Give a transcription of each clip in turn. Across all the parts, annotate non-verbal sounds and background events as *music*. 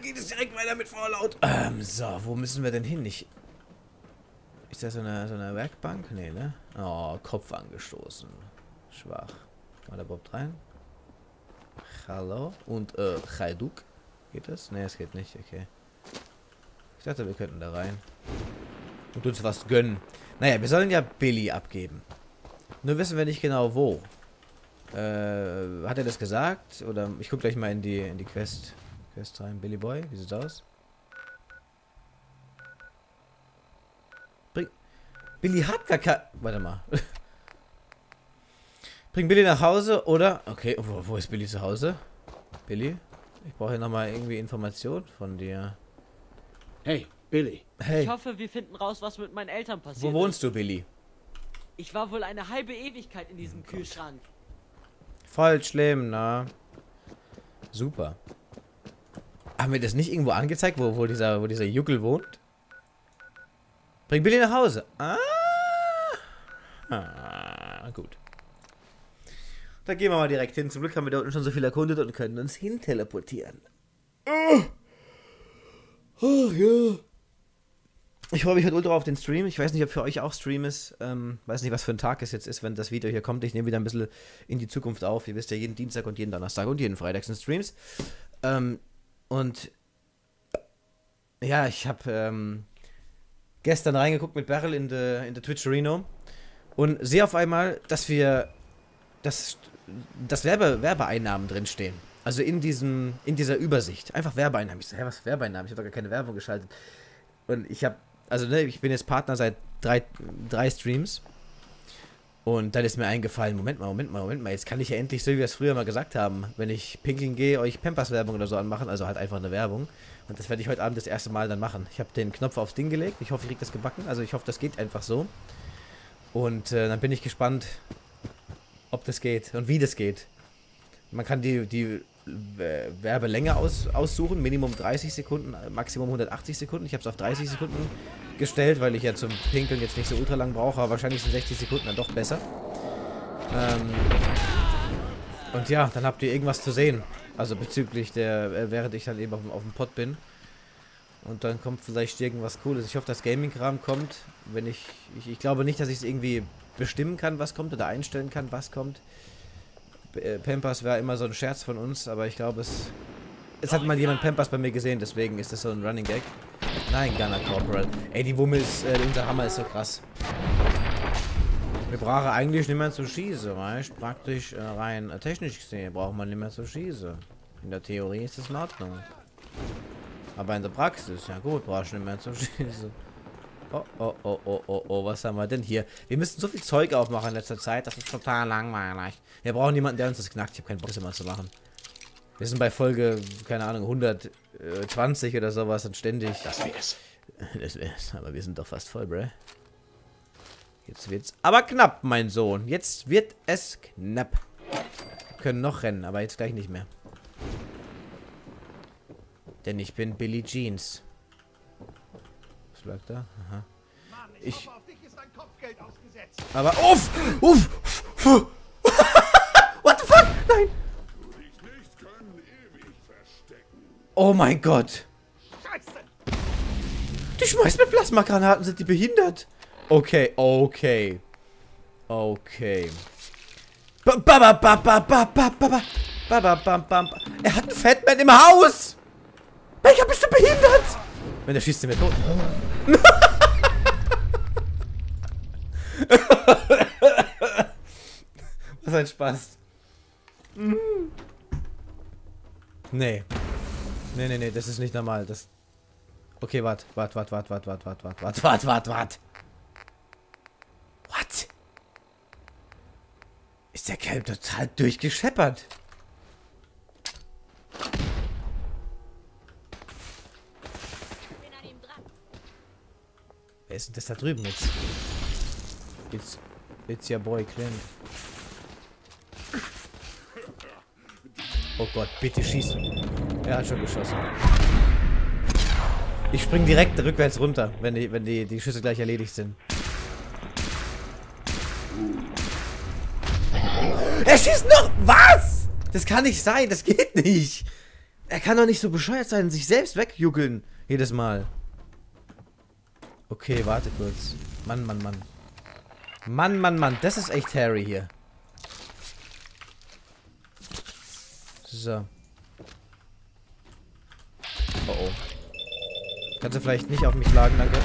geht es direkt weiter mit Fallout. Ähm, so, wo müssen wir denn hin? Ich, ist das so eine, so eine Werkbank? Nee, ne? Oh, Kopf angestoßen. Schwach. Man da überhaupt rein? Hallo? Und, äh, Chaiduk? Geht das? Ne, es geht nicht, okay. Ich dachte, wir könnten da rein. Und uns was gönnen. Naja, wir sollen ja Billy abgeben. Nur wissen wir nicht genau wo. Äh, hat er das gesagt? Oder ich guck gleich mal in die in die Quest, Quest rein. Billy Boy, wie sieht's aus? Bring, Billy hat gar kein... Warte mal. *laughs* Bring Billy nach Hause oder... Okay, wo, wo ist Billy zu Hause? Billy? Ich brauche hier nochmal irgendwie Information von dir. Hey, Billy. Hey, Ich hoffe, wir finden raus, was mit meinen Eltern passiert wo wohnst du, Billy? ist. Ich war wohl eine halbe Ewigkeit in diesem Kühlschrank. Voll schlimm, na. Super. Haben wir das nicht irgendwo angezeigt, wo, wo dieser, wo dieser Juckel wohnt? Bring Billy nach Hause. Ah. ah. Gut. Da gehen wir mal direkt hin. Zum Glück haben wir da unten schon so viel erkundet und können uns hin teleportieren. Oh, oh ja. Ich freue mich heute ultra auf den Stream. Ich weiß nicht, ob für euch auch Stream ist. Ähm, weiß nicht, was für ein Tag es jetzt ist, wenn das Video hier kommt. Ich nehme wieder ein bisschen in die Zukunft auf. Ihr wisst ja, jeden Dienstag und jeden Donnerstag und jeden Freitag sind Streams. Ähm, und ja, ich habe ähm, gestern reingeguckt mit Beryl in the, in Twitch Reno und sehe auf einmal, dass wir dass, dass Werbe, Werbeeinnahmen drinstehen. Also in diesem, in dieser Übersicht. Einfach Werbeeinnahmen. Ich so, hä, was für Werbeeinnahmen? Ich habe doch gar keine Werbung geschaltet. Und ich habe, also ne, ich bin jetzt Partner seit drei, drei Streams. Und dann ist mir eingefallen, Moment mal, Moment mal, Moment mal, jetzt kann ich ja endlich, so wie wir es früher mal gesagt haben, wenn ich pinkeln gehe, euch Pampers-Werbung oder so anmachen, also halt einfach eine Werbung. Und das werde ich heute Abend das erste Mal dann machen. Ich habe den Knopf aufs Ding gelegt, ich hoffe, ich kriege das gebacken, also ich hoffe, das geht einfach so. Und äh, dann bin ich gespannt, ob das geht und wie das geht. Man kann die, die äh, Werbelänge aus, aussuchen, Minimum 30 Sekunden, äh, Maximum 180 Sekunden. Ich habe es auf 30 Sekunden gestellt, weil ich ja zum Pinkeln jetzt nicht so ultra lang brauche, aber wahrscheinlich sind 60 Sekunden dann doch besser. Ähm, und ja, dann habt ihr irgendwas zu sehen. Also bezüglich der, äh, während ich dann eben auf, dem- auf dem Pod bin. Und dann kommt vielleicht irgendwas Cooles. Ich hoffe, dass Gaming-Kram kommt. Wenn ich, ich. Ich glaube nicht, dass ich es irgendwie bestimmen kann, was kommt oder einstellen kann, was kommt. Äh, Pampers wäre immer so ein Scherz von uns, aber ich glaube, es. Es hat mal jemand Pampers bei mir gesehen, deswegen ist das so ein Running Gag. Nein, Gunner Corporal. Ey, die Wumme ist. Äh, unser Hammer ist so krass. Wir brauchen eigentlich nicht mehr zu schießen, weißt Praktisch äh, rein äh, technisch gesehen braucht man nicht mehr zu schießen. In der Theorie ist es in Ordnung. Aber in der Praxis, ja gut, brauchst du nicht mehr zu *laughs* schießen. Oh, oh, oh, oh, oh, oh, was haben wir denn hier? Wir müssen so viel Zeug aufmachen in letzter Zeit, das ist total langweilig. Wir brauchen jemanden, der uns das knackt. Ich habe keinen Bock, das immer zu machen. Wir sind bei Folge, keine Ahnung, 120 oder sowas und ständig. Das wär's. Das wär's, aber wir sind doch fast voll, bruh. Jetzt wird's aber knapp, mein Sohn. Jetzt wird es knapp. Wir können noch rennen, aber jetzt gleich nicht mehr. Denn ich bin Billy Jeans. Was lag da? Aha. Ich. Aber uff! Uff! uff. *laughs* What the fuck? Nein! Oh mein Gott. Scheiße. Du schmeißt mit Plasmagranaten, sind die behindert? Okay, okay. Okay. Ba ba ba ba ba ba ba ba ba ba ba ba ba Er hat einen Fatman im Haus! Becher, bist du behindert? Wenn er schießt, sind wir tot. *laughs* Was ein Spaß. Hm. Nee. Nee, nee, nee, das ist nicht normal. Das. Okay, wart, wart, wart, wart, wart, wart, wart, wart, wart, wart, wart, wart. What? Ist der Kerl total durchgescheppert? Wer ist denn das da drüben jetzt? It's, it's your boy Clint. Oh Gott, bitte schießen. Er hat schon geschossen. Ich spring direkt rückwärts runter, wenn die, wenn die, die Schüsse gleich erledigt sind. Er schießt noch! Was? Das kann nicht sein, das geht nicht. Er kann doch nicht so bescheuert sein, sich selbst wegjuckeln. Jedes Mal. Okay, warte kurz. Mann, Mann, Mann. Mann, Mann, Mann. Das ist echt Harry hier. So. Oh oh. Kannst du vielleicht nicht auf mich schlagen, danke?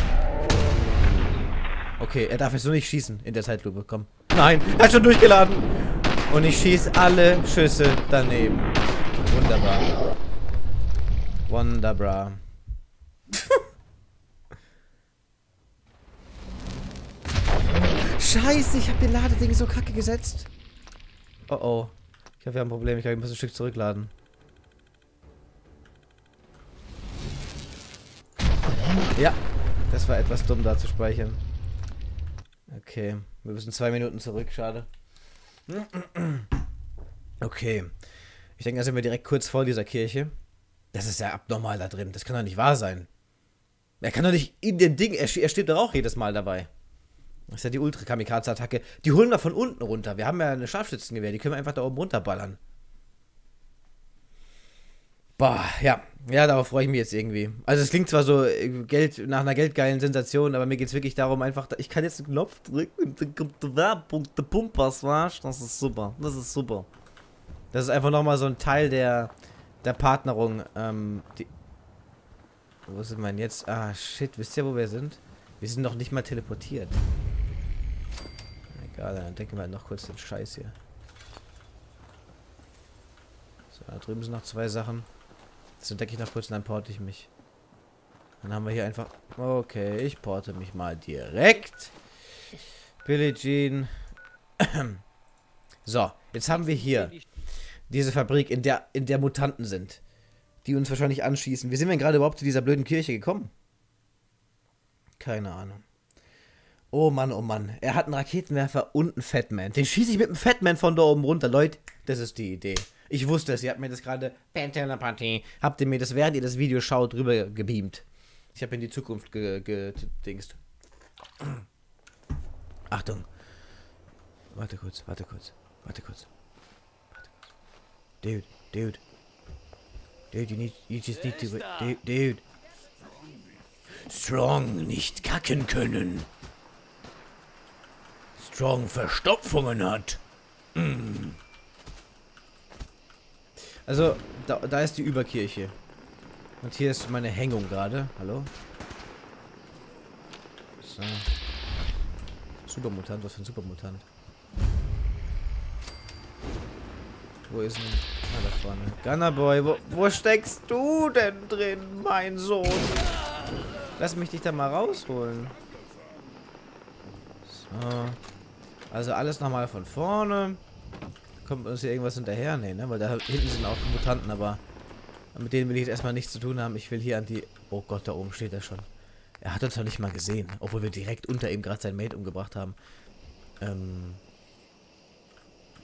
Okay, er darf jetzt nur nicht schießen in der Zeitlupe. Komm. Nein, er hat schon durchgeladen. Und ich schieße alle Schüsse daneben. Wunderbar. Wunderbar. *laughs* Scheiße, ich habe den Ladeding so kacke gesetzt. Oh oh. Ich glaube, wir haben ein Problem. Ich glaube, ich muss ein Stück zurückladen. Ja, das war etwas dumm, da zu speichern. Okay, wir müssen zwei Minuten zurück, schade. Okay. Ich denke, da sind wir direkt kurz vor dieser Kirche. Das ist ja abnormal da drin. Das kann doch nicht wahr sein. Er kann doch nicht in dem Ding. Er steht doch auch jedes Mal dabei. Das ist ja die Ultra-Kamikaze-Attacke. Die holen wir von unten runter. Wir haben ja eine Scharfschützengewehr. Die können wir einfach da oben runterballern. Boah, ja. Ja, darauf freue ich mich jetzt irgendwie. Also es klingt zwar so äh, Geld nach einer geldgeilen Sensation, aber mir geht es wirklich darum, einfach, ich kann jetzt einen Knopf drücken und dann kommt der Werbpunkt, der Pumpas, was? Das ist super. Das ist super. Das ist einfach nochmal so ein Teil der, der Partnerung. Ähm, die, wo sind wir denn jetzt? Ah, shit. Wisst ihr, wo wir sind? Wir sind noch nicht mal teleportiert. Egal, dann denken wir halt noch kurz den Scheiß hier. So, da drüben sind noch zwei Sachen. Das entdecke ich noch kurz und dann porte ich mich. Dann haben wir hier einfach... Okay, ich porte mich mal direkt. Billie Jean. so, jetzt haben wir hier diese Fabrik, in der, in der Mutanten sind. Die uns wahrscheinlich anschießen. Wie sind wir denn gerade überhaupt zu dieser blöden Kirche gekommen? Keine Ahnung. Oh Mann, oh Mann. Er hat einen Raketenwerfer und einen Fatman. Den schieße ich mit dem Fatman von da oben runter. Leute, das ist die Idee. Ich wusste es, ihr habt mir das gerade Party. Habt ihr mir das, während ihr das Video schaut, rüber gebeamt. Ich habe in die Zukunft gedingst. Achtung. Warte kurz, warte kurz, warte kurz. Warte kurz. Dude, dude. Dude, you need, you just need to, dude, dude. Strong nicht kacken können. Strong Verstopfungen hat. Mm. Also, da, da ist die Überkirche. Und hier ist meine Hängung gerade. Hallo? So. Supermutant, was für ein Supermutant? Wo ist denn... Ah, da vorne. Gunnerboy, wo, wo steckst du denn drin, mein Sohn? Lass mich dich da mal rausholen. So. Also alles nochmal von vorne. Kommt uns hier irgendwas hinterher? Nee, ne? Weil da hinten sind auch Mutanten, aber mit denen will ich jetzt erstmal nichts zu tun haben. Ich will hier an die... Oh Gott, da oben steht er schon. Er hat uns noch nicht mal gesehen, obwohl wir direkt unter ihm gerade sein Mate umgebracht haben. Ähm...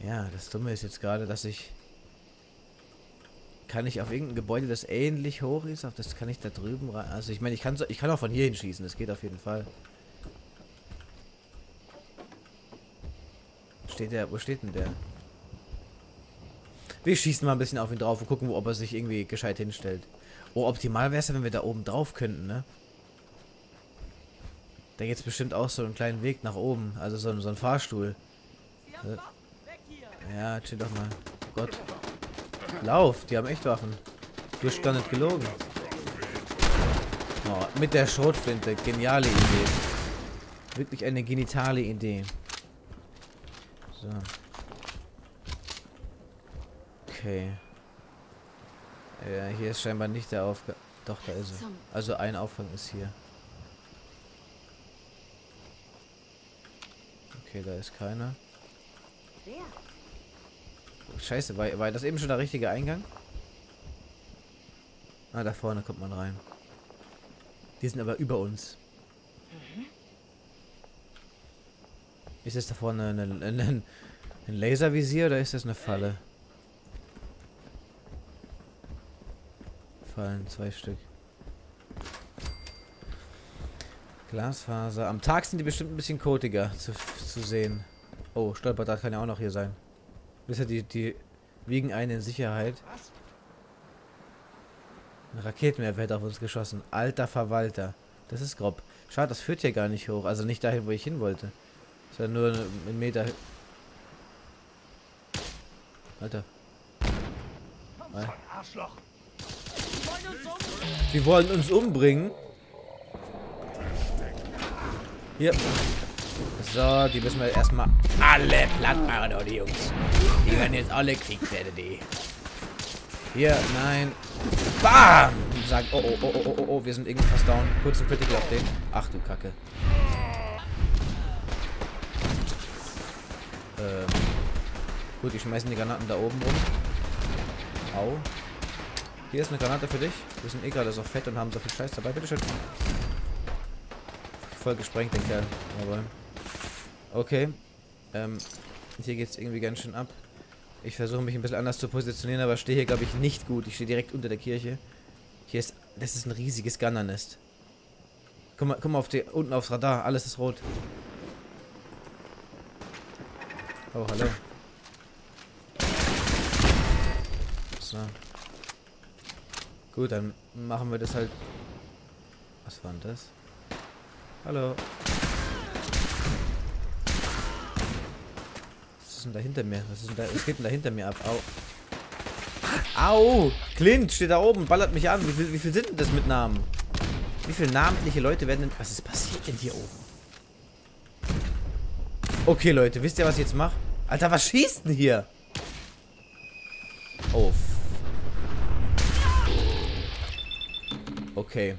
Ja, das Dumme ist jetzt gerade, dass ich... Kann ich auf irgendein Gebäude, das ähnlich hoch ist? Auf das kann ich da drüben rein... Also ich meine, ich kann, so, ich kann auch von hier hinschießen. Das geht auf jeden Fall. Steht der... Wo steht denn der? Wir schießen mal ein bisschen auf ihn drauf und gucken, ob er sich irgendwie gescheit hinstellt. Oh, optimal wäre es ja, wenn wir da oben drauf könnten, ne? Da geht es bestimmt auch so einen kleinen Weg nach oben. Also so, so ein Fahrstuhl. Ja, chill doch mal. Oh Gott. Lauf, die haben echt Waffen. Du hast gar nicht gelogen. Oh, mit der Schrotflinte. Geniale Idee. Wirklich eine genitale Idee. So. Okay. Ja, hier ist scheinbar nicht der Aufgang. Doch, da ist er. Also ein Aufgang ist hier. Okay, da ist keiner. Oh, scheiße, war, war das eben schon der richtige Eingang? Ah, da vorne kommt man rein. Die sind aber über uns. Mhm. Ist das da vorne ein, ein, ein, ein Laservisier oder ist das eine Falle? Fallen, zwei Stück. Glasfaser. Am Tag sind die bestimmt ein bisschen kotiger zu, zu sehen. Oh, Stolperdraht kann ja auch noch hier sein. Wisst ihr, die, die wiegen einen in Sicherheit. Ein Raketenwerfer hätte auf uns geschossen. Alter Verwalter. Das ist grob. Schade, das führt hier gar nicht hoch. Also nicht dahin, wo ich hin wollte. Ist ja nur ein Meter. Alter. Arschloch! Die wollen uns umbringen. Hier. So, die müssen wir erstmal alle platt machen, oh, die Jungs. Die werden jetzt alle gekriegt werden, die. Hier, nein. Bam! Sagt, oh, oh, oh, oh, oh, oh, wir sind irgendwie fast down. Kurz ein Critical auf den. Ach du Kacke. Ähm. Gut, die schmeißen die Granaten da oben rum. Au. Hier ist eine Granate für dich. Wir sind eh gerade so fett und haben so viel Scheiß dabei. Bitteschön. Voll gesprengt, den Kerl. Aber. Okay. Ähm. Hier geht's irgendwie ganz schön ab. Ich versuche mich ein bisschen anders zu positionieren, aber stehe hier, glaube ich, nicht gut. Ich stehe direkt unter der Kirche. Hier ist. Das ist ein riesiges Gunnernest. Guck mal, guck mal auf die, unten aufs Radar. Alles ist rot. Oh, hallo. So. Gut, dann machen wir das halt. Was war denn das? Hallo. Was ist denn da hinter mir? Was, ist denn da, was geht denn da hinter mir ab? Au. Au! Clint steht da oben, ballert mich an. Wie viel, wie viel sind denn das mit Namen? Wie viele namentliche Leute werden denn... Was ist passiert denn hier oben? Okay, Leute, wisst ihr, was ich jetzt mache? Alter, was schießt denn hier? Oh, Okay.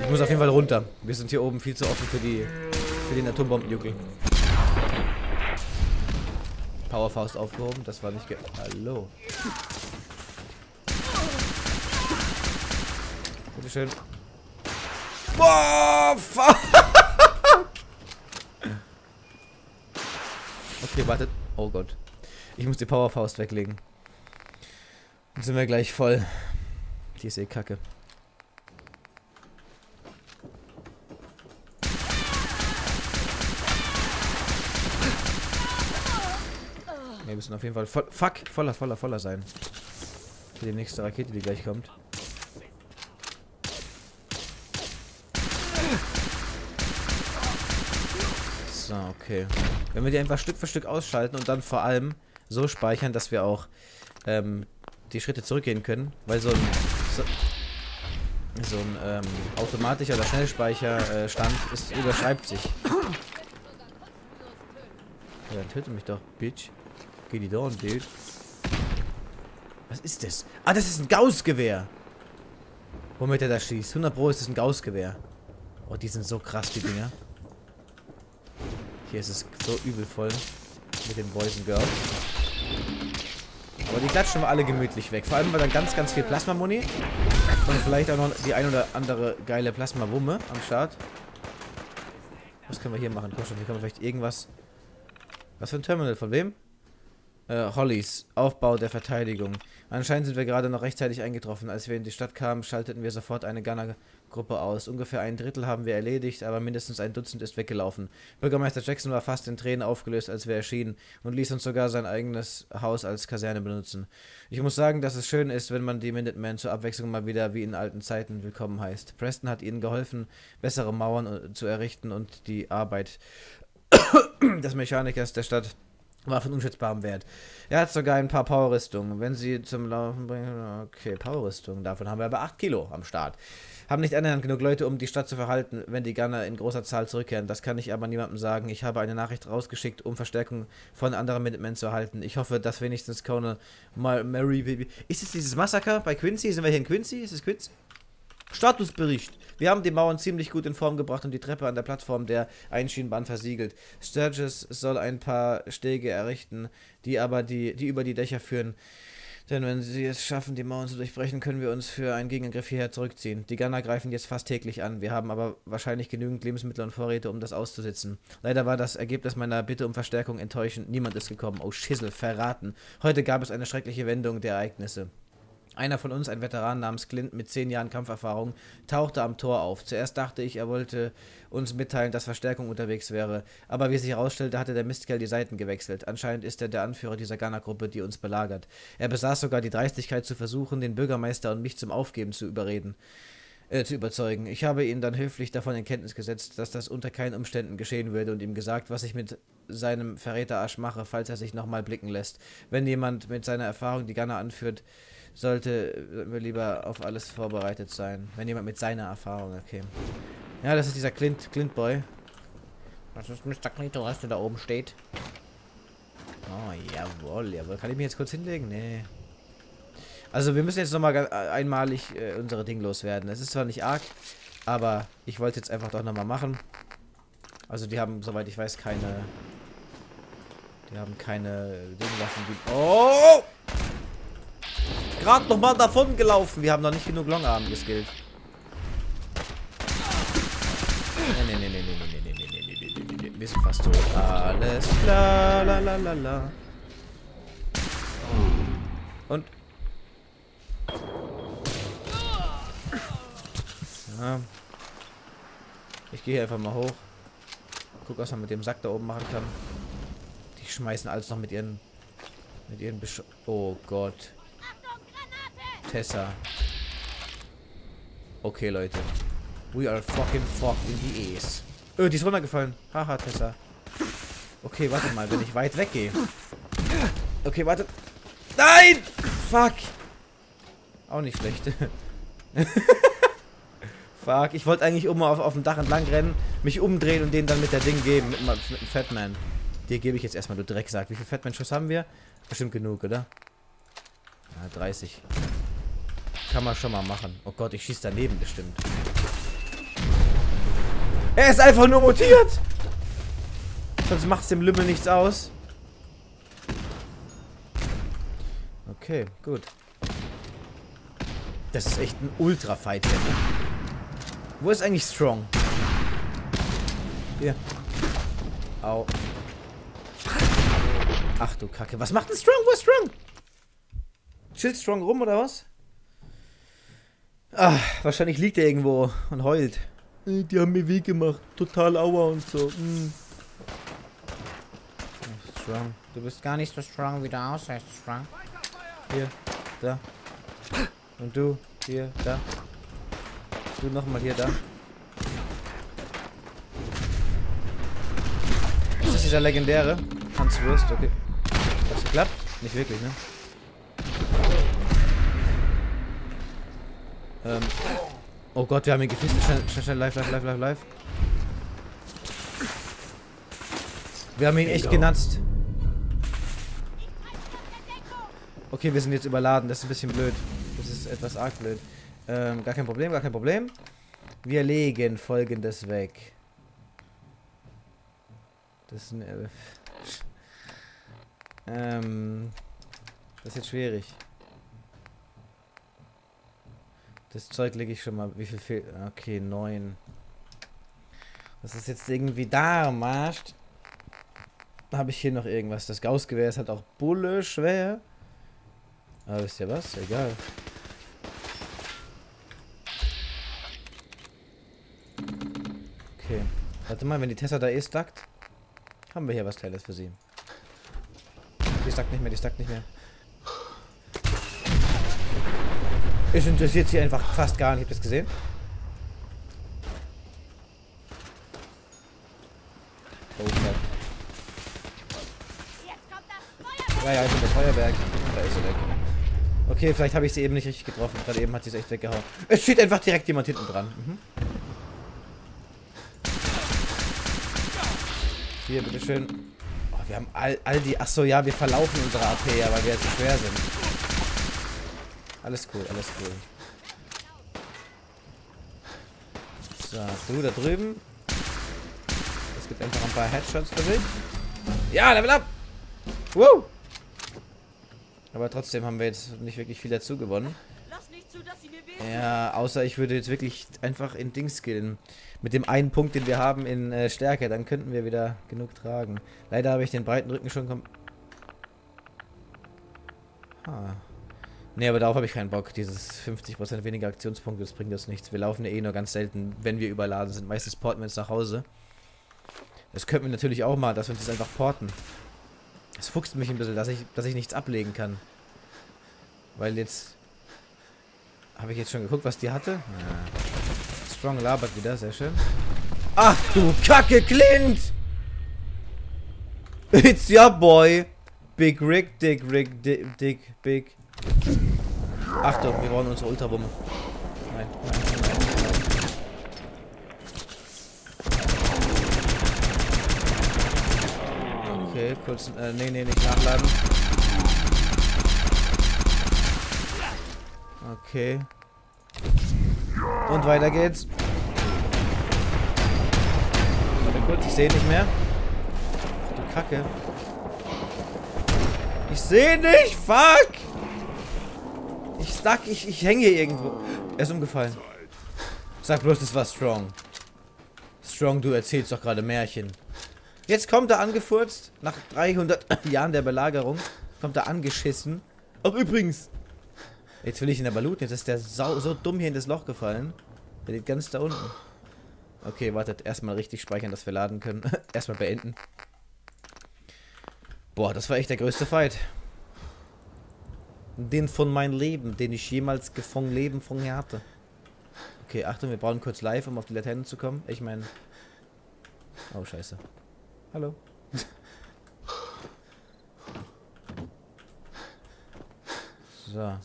Ich muss auf jeden Fall runter. Wir sind hier oben viel zu offen für die für den Atombombenjuckel. Powerfaust aufgehoben, das war nicht ge... Hallo. Bitteschön. Boah, fuck! Okay, wartet. Oh Gott. Ich muss die Powerfaust weglegen. Dann sind wir gleich voll. Die ist eh kacke. Wir müssen auf jeden Fall voll, fuck, voller, voller, voller sein. Für die nächste Rakete, die gleich kommt. So, okay. Wenn wir die einfach Stück für Stück ausschalten und dann vor allem so speichern, dass wir auch ähm, die Schritte zurückgehen können, weil so ein so, so ein ähm, automatischer oder Schnellspeicherstand äh, überschreibt sich. Ja, dann töte mich doch, Bitch. Geh die down, Dude. Was ist das? Ah, das ist ein Gaussgewehr. Womit er da schießt. 100 Pro ist das ein Gaussgewehr. Oh, die sind so krass, die Dinger. Hier ist es so übel voll. Mit den Boys und Girls. Aber die klatschen wir alle gemütlich weg. Vor allem, weil dann ganz, ganz viel Plasma-Muni. Und vielleicht auch noch die ein oder andere geile Plasma-Wumme am Start. Was können wir hier machen? Komm schon, hier können wir vielleicht irgendwas... Was für ein Terminal? Von wem? Äh, Hollys, Aufbau der Verteidigung. Anscheinend sind wir gerade noch rechtzeitig eingetroffen. Als wir in die Stadt kamen, schalteten wir sofort eine Gunner-Gruppe aus. Ungefähr ein Drittel haben wir erledigt, aber mindestens ein Dutzend ist weggelaufen. Bürgermeister Jackson war fast in Tränen aufgelöst, als wir erschienen und ließ uns sogar sein eigenes Haus als Kaserne benutzen. Ich muss sagen, dass es schön ist, wenn man die Minutemen zur Abwechslung mal wieder wie in alten Zeiten willkommen heißt. Preston hat ihnen geholfen, bessere Mauern äh, zu errichten und die Arbeit *coughs* des Mechanikers der Stadt war von unschätzbarem Wert. Er hat sogar ein paar Powerrüstungen. Wenn sie zum Laufen bringen. Okay, Powerrüstungen. Davon haben wir aber 8 Kilo am Start. Haben nicht annähernd genug Leute, um die Stadt zu verhalten, wenn die Gunner in großer Zahl zurückkehren. Das kann ich aber niemandem sagen. Ich habe eine Nachricht rausgeschickt, um Verstärkung von anderen Minutemen zu erhalten. Ich hoffe, dass wenigstens Colonel Mary Baby. Ist es dieses Massaker bei Quincy? Sind wir hier in Quincy? Ist es Quincy? Statusbericht. Wir haben die Mauern ziemlich gut in Form gebracht und die Treppe an der Plattform der Einschienenbahn versiegelt. Sturgis soll ein paar Stege errichten, die aber die, die über die Dächer führen. Denn wenn sie es schaffen, die Mauern zu durchbrechen, können wir uns für einen Gegenangriff hierher zurückziehen. Die Gunner greifen jetzt fast täglich an. Wir haben aber wahrscheinlich genügend Lebensmittel und Vorräte, um das auszusitzen. Leider war das Ergebnis meiner Bitte um Verstärkung enttäuschend. Niemand ist gekommen. Oh, Schissel, verraten. Heute gab es eine schreckliche Wendung der Ereignisse. Einer von uns, ein Veteran namens Clint mit zehn Jahren Kampferfahrung, tauchte am Tor auf. Zuerst dachte ich, er wollte uns mitteilen, dass Verstärkung unterwegs wäre. Aber wie sich herausstellte, hatte der Mistkerl die Seiten gewechselt. Anscheinend ist er der Anführer dieser Gunner-Gruppe, die uns belagert. Er besaß sogar die Dreistigkeit zu versuchen, den Bürgermeister und mich zum Aufgeben zu überreden. Äh, zu überzeugen. Ich habe ihn dann höflich davon in Kenntnis gesetzt, dass das unter keinen Umständen geschehen würde und ihm gesagt, was ich mit seinem Verräterarsch mache, falls er sich nochmal blicken lässt. Wenn jemand mit seiner Erfahrung die Gunner anführt, sollte wir lieber auf alles vorbereitet sein. Wenn jemand mit seiner Erfahrung, okay. Ja, das ist dieser Clint, Clint Boy. Das ist Mr. Clitoris, der da oben steht. Oh, jawohl, jawohl. Kann ich mich jetzt kurz hinlegen? Nee. Also wir müssen jetzt nochmal einmalig äh, unsere Ding loswerden. Es ist zwar nicht arg, aber ich wollte jetzt einfach doch nochmal machen. Also die haben, soweit ich weiß, keine... Die haben keine Dingwaffen, die... Oh! Gerade nochmal davon gelaufen. Wir haben noch nicht genug Longarm geskillt. Nee, nee, nee, nee, nee, nee, nee, nee, nee, nee, nee, nee. Wir sind fast tot. Alles klar, la, la, la, la. Und... Ja. Ich gehe hier einfach mal hoch. Guck, was man mit dem Sack da oben machen kann. Die schmeißen alles noch mit ihren... Mit ihren Besch... Oh Gott. Tessa. Okay, Leute. We are fucking fucked in the ass. Oh, die ist runtergefallen. Haha, Tessa. Okay, warte mal, wenn ich weit weggehe. Okay, warte. Nein! Fuck! Auch nicht schlecht. *laughs* Fuck, ich wollte eigentlich oben auf, auf dem Dach entlang rennen, mich umdrehen und den dann mit der Ding geben, mit, mit dem Fatman. Dir gebe ich jetzt erstmal, du Drecksack. Wie viel Fatman-Schuss haben wir? Bestimmt genug, oder? Ja, 30. Kann man schon mal machen. Oh Gott, ich schieße daneben bestimmt. Er ist einfach nur mutiert! Sonst macht es dem Lümmel nichts aus. Okay, gut. Das ist echt ein Ultra-Fight. Wo ist eigentlich Strong? Hier. Au. Ach du Kacke. Was macht denn Strong? Wo ist Strong? Chillt Strong rum oder was? Ah, wahrscheinlich liegt er irgendwo und heult. Die haben mir weh gemacht. Total Aua und so. Mm. Strong. Du bist gar nicht so strong, wie du aussiehst, Strong. Hier, da. Und du, hier, da. Du nochmal hier, da. Ist das dieser legendäre? Hans Wurst, okay. Hat's geklappt? Nicht wirklich, ne? Ähm. Oh Gott, wir haben ihn gefistet. Schnell, schnell, schnell, live, live, live, live, live. Wir haben ihn echt genutzt. Okay, wir sind jetzt überladen. Das ist ein bisschen blöd. Das ist etwas arg blöd. Ähm, gar kein Problem, gar kein Problem. Wir legen folgendes weg. Das ist ein... Äh, ähm... Das ist jetzt schwierig. Das Zeug lege ich schon mal. Wie viel fehlt? Okay, neun. Das ist jetzt irgendwie da, marscht. Habe ich hier noch irgendwas? Das Gaussgewehr ist halt auch bulle schwer. Aber wisst ihr was? Egal. Okay. Warte mal, wenn die Tessa da eh stackt, haben wir hier was Kleines für sie. Die stackt nicht mehr, die stackt nicht mehr. Es interessiert sie einfach fast gar nicht. Habt ihr das gesehen? Oh, fuck. Ja, ja, ich bin das Feuerwerk. Da ist sie weg. Okay, vielleicht habe ich sie eben nicht richtig getroffen. Gerade eben hat sie es echt weggehauen. Es steht einfach direkt jemand hinten dran. Mhm. Hier, bitteschön. Oh, wir haben all, all die... Achso, ja, wir verlaufen unsere AP, ja, weil wir jetzt schwer sind. Alles cool, alles cool. So, du da drüben. Es gibt einfach ein paar Headshots für dich. Ja, Level up! Woo! Aber trotzdem haben wir jetzt nicht wirklich viel dazu gewonnen. Ja, außer ich würde jetzt wirklich einfach in Dings skillen. Mit dem einen Punkt, den wir haben in äh, Stärke, dann könnten wir wieder genug tragen. Leider habe ich den breiten Rücken schon kom... Ah. Nee, aber darauf habe ich keinen Bock. Dieses 50% weniger Aktionspunkte, das bringt uns nichts. Wir laufen ja eh nur ganz selten, wenn wir überladen sind. Meistens porten wir uns nach Hause. Das könnten wir natürlich auch mal, dass wir uns das einfach porten. Das fuchst mich ein bisschen, dass ich, dass ich nichts ablegen kann. Weil jetzt... Habe ich jetzt schon geguckt, was die hatte? Ja. Strong labert wieder, sehr schön. Ach du Kacke, Clint! It's your boy! Big Rick, Dick Rick, Dick, Dick, Big. Achtung, wir brauchen unsere Ultrabombe. Nein, nein, nein, nein. Okay, kurz, äh, nee, nee, nicht nachladen. Okay. Und weiter geht's. Warte kurz, ich sehe nicht mehr. Ach du Kacke. Ich sehe nicht, fuck! Ich sag, ich, ich hänge hier irgendwo. Er ist umgefallen. Sag bloß, das war Strong. Strong, du erzählst doch gerade Märchen. Jetzt kommt er angefurzt, nach 300 *coughs* Jahren der Belagerung, kommt er angeschissen. Ach übrigens, jetzt will ich ihn aber looten, jetzt ist der sau, so dumm hier in das Loch gefallen. Der liegt ganz da unten. Okay, wartet, erstmal richtig speichern, dass wir laden können. *laughs* erstmal beenden. Boah, das war echt der größte Fight. Den von meinem Leben, den ich jemals gefangen Leben von mir hatte. Okay, Achtung, wir brauchen kurz live, um auf die Laternen zu kommen. Ich meine... Oh, scheiße. Hallo. so. Ja,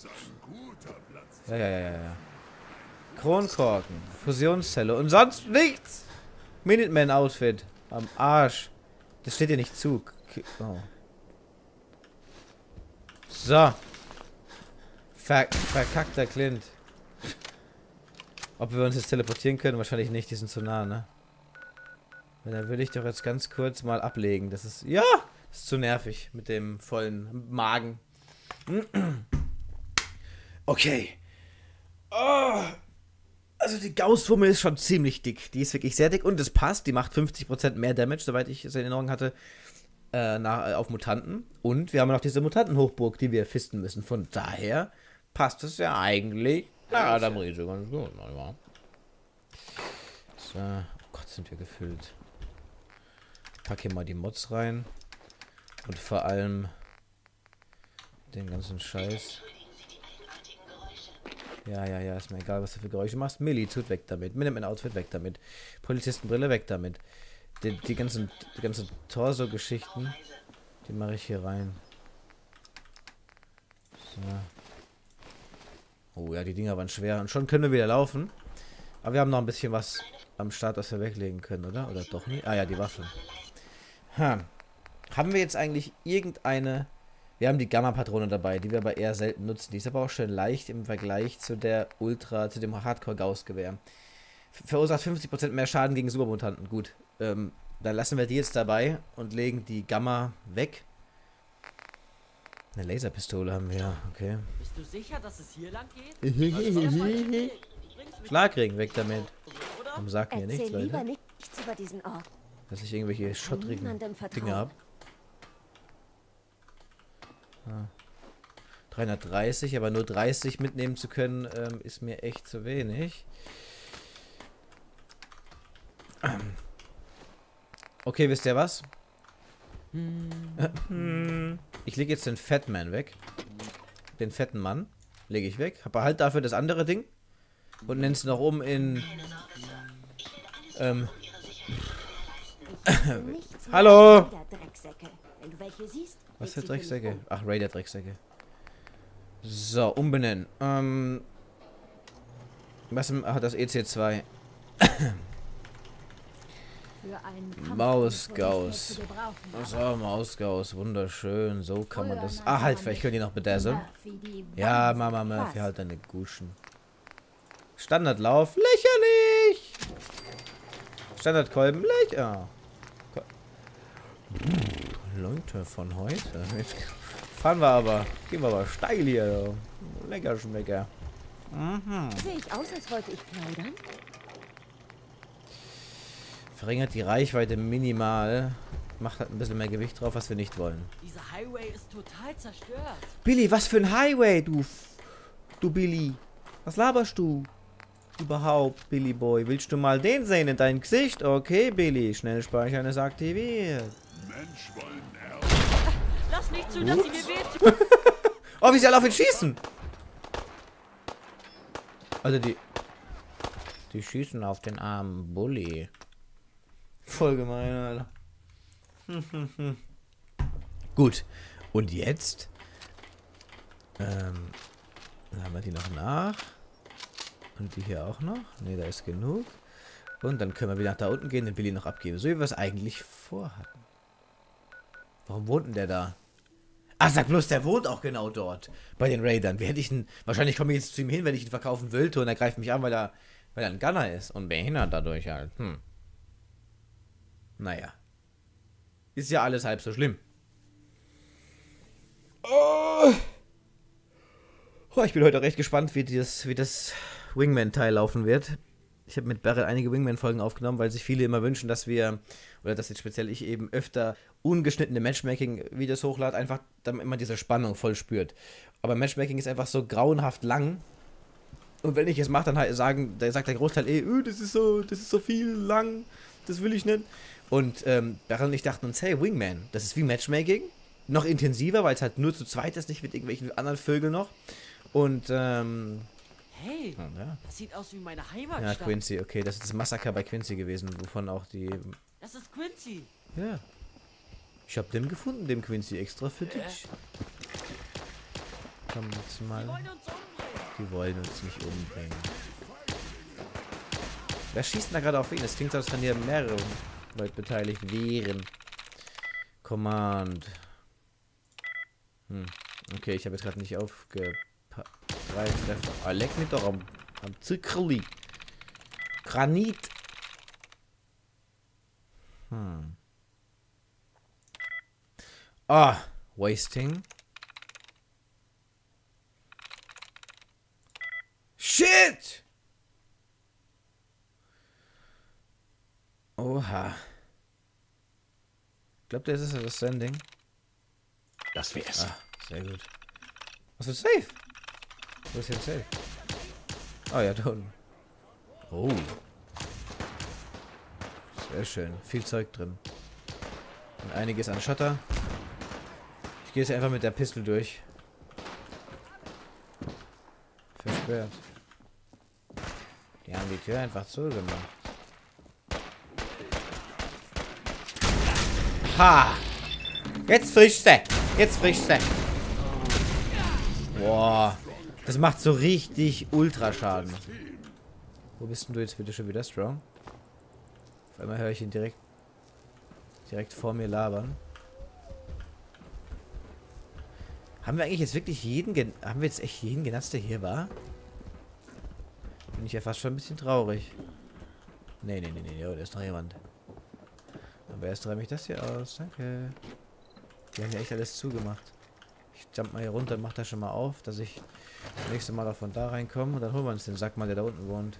ja, ja, ja, ja. Kronkorken, Fusionszelle und sonst nichts. Minuteman-Outfit. Am Arsch. Das steht dir nicht zu. Oh. So. Ver verkackter Clint. Ob wir uns jetzt teleportieren können? Wahrscheinlich nicht, die sind zu nah, ne? Dann will ich doch jetzt ganz kurz mal ablegen. Das ist. Ja! Das ist zu nervig mit dem vollen Magen. *clears throat* Okay. Oh. Also die Gauss-Fummel ist schon ziemlich dick. Die ist wirklich sehr dick und es passt. Die macht 50% mehr Damage, soweit ich es in Erinnerung hatte, äh, nach, äh, auf Mutanten. Und wir haben noch diese Mutantenhochburg, die wir fisten müssen. Von daher passt es ja eigentlich. Ja, da Riese ganz gut. Ja. So. Oh Gott, sind wir gefüllt. Pack hier mal die Mods rein. Und vor allem den ganzen Scheiß. Ja, ja, ja, ist mir egal, was du für Geräusche machst. Milli-Tut weg damit. Miniman-Outfit weg damit. Polizistenbrille weg damit. Die, die ganzen, die ganzen Torso-Geschichten, die mache ich hier rein. So. Oh ja, die Dinger waren schwer. Und schon können wir wieder laufen. Aber wir haben noch ein bisschen was am Start, was wir weglegen können, oder? Oder doch nicht? Ah ja, die Waffe. Hm. Haben wir jetzt eigentlich irgendeine wir haben die Gamma-Patrone dabei, die wir aber eher selten nutzen. Die ist aber auch schön leicht im Vergleich zu der Ultra, zu dem Hardcore-Gauss-Gewehr. Verursacht 50% mehr Schaden gegen Supermutanten. Gut, ähm, dann lassen wir die jetzt dabei und legen die Gamma weg. Eine Laserpistole haben wir, okay. Bist du sicher, dass es hier lang geht? *laughs* Schlagring, *laughs* weg damit. Warum sagt mir nichts, lieber Leute? nichts über diesen Ort. Dass ich irgendwelche schottrigen. Dinge habe. Ah. 330, aber nur 30 mitnehmen zu können, ähm, ist mir echt zu wenig. *clears throat* Okay, wisst ihr was? *laughs* Ich lege jetzt den Fatman weg. Den fetten Mann lege ich weg. Behalt dafür das andere Ding. Und nenn's noch um in... Ähm, *laughs* Hallo? Was für Drecksäcke? Ach, Raider Drecksäcke. So, umbenennen. Ähm. Was ach, das EC2. Mausgaus. So, Mausgaus, wunderschön. So kann man das. Ah, halt, vielleicht können die noch die Ja, Mama Murphy, halt deine Guschen. Standardlauf, lächerlich! Standardkolben, lächerlich. Ah. Leute von heute. Jetzt fahren wir aber. Gehen wir aber steil hier. Lecker schmecker. Mhm. Sehe ich aus, als wollte ich plaudern? Verringert die Reichweite minimal. Macht halt ein bisschen mehr Gewicht drauf, was wir nicht wollen. Dieser Highway ist total zerstört. Billy, was für ein Highway, du. F Du Billy. Was laberst du? Überhaupt, Billy Boy. Willst du mal den sehen in dein Gesicht? Okay, Billy. Schnell speichern ist aktiviert. *laughs* Lass nicht zu, dass sie mir. *laughs* Oh, wie sie alle auf ihn schießen. Also die... Die schießen auf den armen Bully. Voll gemein, Alter. *laughs* Gut. Und jetzt? Ähm, dann haben wir die noch nach. Und die hier auch noch. Ne, da ist genug. Und dann können wir wieder nach da unten gehen und den Billy noch abgeben. So wie wir es eigentlich vorhatten. Warum wohnt denn der da? Ach, sag bloß, der wohnt auch genau dort. Bei den Raidern. Hätte ich ihn. Wahrscheinlich komme ich jetzt zu ihm hin, wenn ich ihn verkaufen wollte und er greift mich an, weil er, weil er ein Gunner ist und behindert dadurch halt. Hm. Naja. Ist ja alles halb so schlimm. Oh. Oh, ich bin heute recht gespannt, wie das, wie das Wingman-Teil laufen wird. Ich habe mit Barrett einige Wingman-Folgen aufgenommen, weil sich viele immer wünschen, dass wir, oder dass jetzt speziell ich eben öfter ungeschnittene Matchmaking-Videos hochlade, einfach damit man diese Spannung voll spürt. Aber Matchmaking ist einfach so grauenhaft lang. Und wenn ich es mache, dann halt sagen, da sagt der Großteil, ey, öh, das ist so, das ist so viel lang, das will ich nicht. Und ähm, Barrett und ich dachten uns, hey, Wingman, das ist wie Matchmaking, noch intensiver, weil es halt nur zu zweit ist, nicht mit irgendwelchen anderen Vögeln noch. Und, ähm, Hey, ja. das sieht aus wie meine Ja, Heimatstadt. Quincy, okay, das ist das Massaker bei Quincy gewesen, wovon auch die. das ist Quincy. Ja. Ich hab den gefunden, dem Quincy, extra für dich. Komm jetzt Die mal. wollen uns umbringen. Die wollen uns nicht umbringen. Wer schießt denn da gerade auf ihn? Es klingt so, als wenn hier mehrere Leute beteiligt wären. Command. Hm. Okay, ich habe jetzt gerade nicht aufgepasst. Ah, leck mich doch am, am Zuckerli. Granit. Hm. Ah, wasting. Shit! Oha. Glaubt ihr, das ist das Sending? Das wär's. Ah, sehr gut. Was ist safe? Wo ist ein safe? Oh ja, da unten. Oh. Sehr schön. Viel Zeug drin. Und einiges an Schotter. Ich gehe jetzt einfach mit der Pistole durch. Versperrt. Die haben die Tür einfach zugemacht. Ha! Jetzt frisch sie. Jetzt frisch sie. Boah. Das macht so richtig Ultraschaden. Wo bist denn du jetzt bitte schon wieder strong? Auf einmal höre ich ihn direkt direkt vor mir labern. Haben wir eigentlich jetzt wirklich jeden gen haben wir jetzt echt jeden genutzt, der hier war? Bin ich ja fast schon ein bisschen traurig. Nee, nee, nee, nee, oh, da ist noch jemand. Aber erst räume ich das hier aus. Danke. Die haben ja echt alles zugemacht. Ich jump mal hier runter und mach das schon mal auf, dass ich das nächste Mal auch von da reinkomme. Und dann holen wir uns den Sack mal, der da unten wohnt.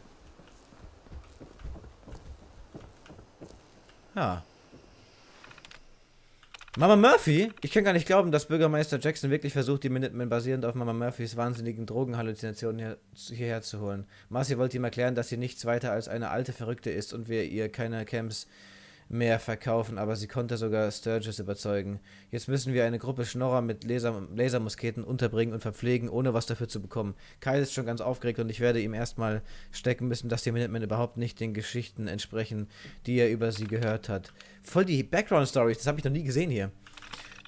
Ja. Mama Murphy? Ich kann gar nicht glauben, dass Bürgermeister Jackson wirklich versucht, die Minutemen basierend auf Mama Murphys wahnsinnigen Drogenhalluzinationen hier, hierher zu holen. Marcy wollte ihm erklären, dass sie nichts weiter als eine alte Verrückte ist und wir ihr keine Camps mehr verkaufen, aber sie konnte sogar Sturgis überzeugen. Jetzt müssen wir eine Gruppe Schnorrer mit Laser Lasermusketen unterbringen und verpflegen, ohne was dafür zu bekommen. Kyle ist schon ganz aufgeregt und ich werde ihm erstmal stecken müssen, dass die Minutemen überhaupt nicht den Geschichten entsprechen, die er über sie gehört hat. Voll die Background-Stories, das habe ich noch nie gesehen hier.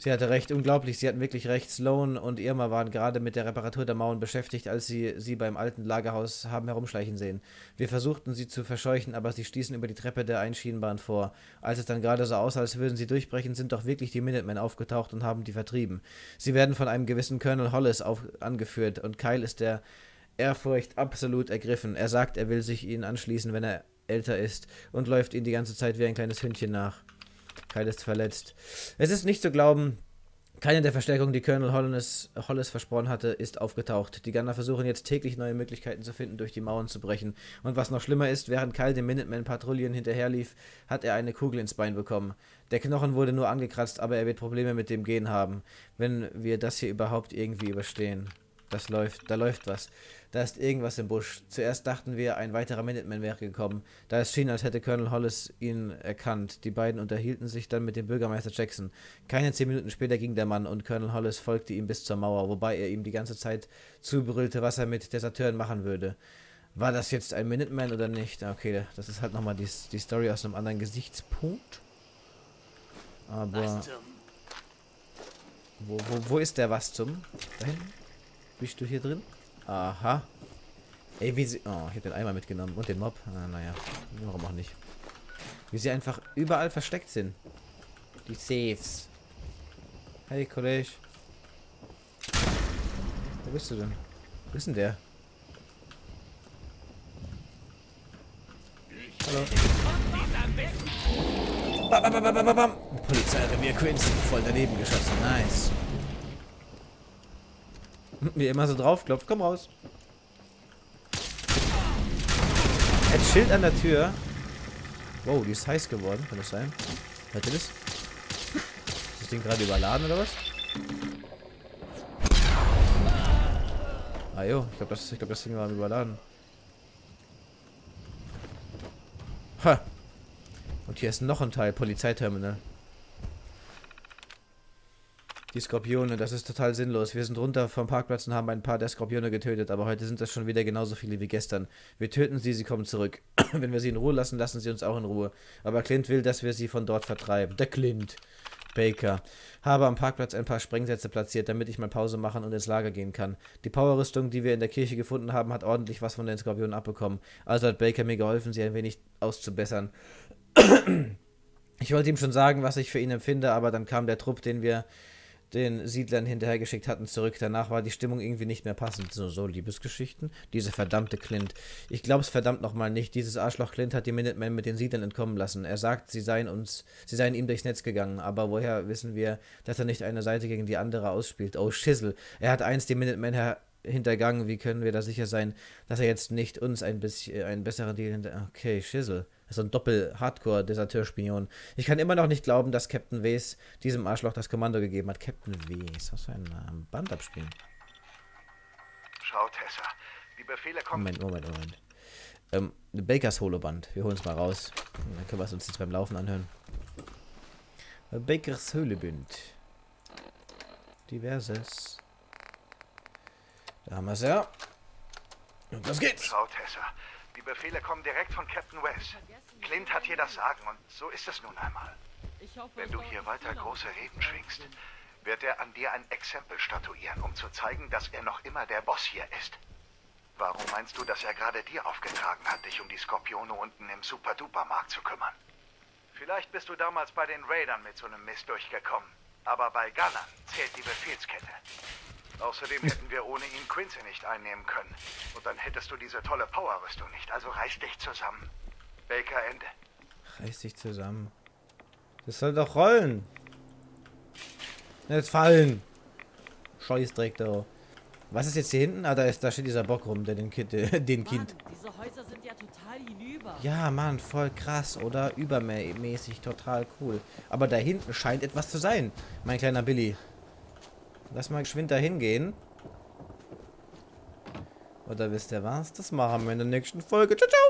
Sie hatte recht, unglaublich, sie hatten wirklich recht. Sloan und Irma waren gerade mit der Reparatur der Mauern beschäftigt, als sie sie beim alten Lagerhaus haben herumschleichen sehen. Wir versuchten sie zu verscheuchen, aber sie stießen über die Treppe der Einschienenbahn vor. Als es dann gerade so aussah, als würden sie durchbrechen, sind doch wirklich die Minutemen aufgetaucht und haben die vertrieben. Sie werden von einem gewissen Colonel Hollis auf angeführt und Kyle ist der Ehrfurcht absolut ergriffen. Er sagt, er will sich ihnen anschließen, wenn er älter ist und läuft ihnen die ganze Zeit wie ein kleines Hündchen nach. Kyle ist verletzt. Es ist nicht zu glauben, keine der Verstärkungen, die Colonel Hollis, Hollis versprochen hatte, ist aufgetaucht. Die Gunner versuchen jetzt täglich neue Möglichkeiten zu finden, durch die Mauern zu brechen. Und was noch schlimmer ist, während Kyle den Minutemen-Patrouillen hinterherlief, hat er eine Kugel ins Bein bekommen. Der Knochen wurde nur angekratzt, aber er wird Probleme mit dem Gehen haben, wenn wir das hier überhaupt irgendwie überstehen. Das läuft, da läuft was. Da ist irgendwas im Busch. Zuerst dachten wir, ein weiterer Minuteman wäre gekommen. Da es schien, als hätte Colonel Hollis ihn erkannt. Die beiden unterhielten sich dann mit dem Bürgermeister Jackson. Keine zehn Minuten später ging der Mann und Colonel Hollis folgte ihm bis zur Mauer, wobei er ihm die ganze Zeit zubrüllte, was er mit Deserteuren machen würde. War das jetzt ein Minuteman oder nicht? Okay, das ist halt nochmal die, die Story aus einem anderen Gesichtspunkt. Aber... Wo, wo, wo ist der was zum? Da hinten? Bist du hier drin? Aha. Ey, wie sie... Oh, ich hab den Eimer mitgenommen. Und den Mob. Ah, naja. Warum auch nicht. Wie sie einfach überall versteckt sind. Die Safes. Hey, Kollege. Wo bist du denn? Wo ist denn der? Hallo. Bam, bam, bam, bam, bam, bam. Polizeirevier Quincy. Voll daneben geschossen. Nice. Wie immer so draufklopft. Komm raus. Ein Schild an der Tür. Wow, die ist heiß geworden. Kann das sein? Hört ihr das? Ist das Ding gerade überladen oder was? Ah jo, ich glaube das, glaub, das Ding war überladen. Ha. Und hier ist noch ein Teil, Polizeiterminal. Die Skorpione, das ist total sinnlos. Wir sind runter vom Parkplatz und haben ein paar der Skorpione getötet, aber heute sind das schon wieder genauso viele wie gestern. Wir töten sie, sie kommen zurück. *clears throat* Wenn wir sie in Ruhe lassen, lassen sie uns auch in Ruhe. Aber Clint will, dass wir sie von dort vertreiben. Der Clint. Baker. Habe am Parkplatz ein paar Sprengsätze platziert, damit ich mal Pause machen und ins Lager gehen kann. Die Powerrüstung, die wir in der Kirche gefunden haben, hat ordentlich was von den Skorpionen abbekommen. Also hat Baker mir geholfen, sie ein wenig auszubessern. *clears throat* Ich wollte ihm schon sagen, was ich für ihn empfinde, aber dann kam der Trupp, den wir den Siedlern hinterhergeschickt hatten, zurück. Danach war die Stimmung irgendwie nicht mehr passend. So, so Liebesgeschichten. Diese verdammte Clint. Ich glaube es verdammt nochmal nicht. Dieses Arschloch Clint hat die Minutemen mit den Siedlern entkommen lassen. Er sagt, sie seien uns, sie seien ihm durchs Netz gegangen. Aber woher wissen wir, dass er nicht eine Seite gegen die andere ausspielt? Oh, Schissel. Er hat einst die Minutemen her hintergangen. Wie können wir da sicher sein, dass er jetzt nicht uns ein bisschen einen besseren Deal hinter. Okay, Schissel. So ein Doppel-Hardcore-Deserteur-Spion. Ich kann immer noch nicht glauben, dass Captain Wes diesem Arschloch das Kommando gegeben hat. Captain Wes, was für ein Name. Band abspielen. Schau, Tessa. Die Befehle kommen. Moment, Moment, Moment. Ähm, Bakers Holoband. Wir holen es mal raus. Dann können wir es uns jetzt beim Laufen anhören. Bakers Höhlebünd. Diverses. Da haben wir es ja. Und los geht's. Schau, Tessa. Die Befehle kommen direkt von Captain Wes. Clint hat hier das Sagen und so ist es nun einmal. Ich hoffe, Wenn du hier weiter große Reden schwingst, wird er an dir ein Exempel statuieren, um zu zeigen, dass er noch immer der Boss hier ist. Warum meinst du, dass er gerade dir aufgetragen hat, dich um die Skorpione unten im Super-Duper-Markt zu kümmern? Vielleicht bist du damals bei den Raidern mit so einem Mist durchgekommen. Aber bei Gunnern zählt die Befehlskette. Außerdem hätten wir ohne ihn Quincy nicht einnehmen können. Und dann hättest du diese tolle Powerrüstung nicht. Also reiß dich zusammen. Baker Ende. Reiß dich zusammen. Das soll doch rollen. Jetzt fallen. Scheißdreck da. Was ist jetzt hier hinten? Ah, da, ist, da steht dieser Bock rum, der den Kind, äh, den Kind. Mann, diese Häuser sind ja total hinüber. Ja, Mann, voll krass, oder? Übermäßig, total cool. Aber da hinten scheint etwas zu sein, mein kleiner Billy. Lass mal geschwind da hingehen. Oder wisst ihr was? Das machen wir in der nächsten Folge. Ciao, ciao!